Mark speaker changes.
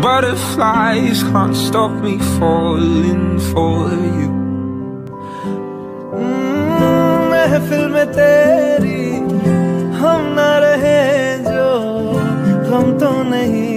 Speaker 1: Butterflies can't stop me falling for you.
Speaker 2: Mm, महफिल में तेरी हम ना रहे जो गम तो नहीं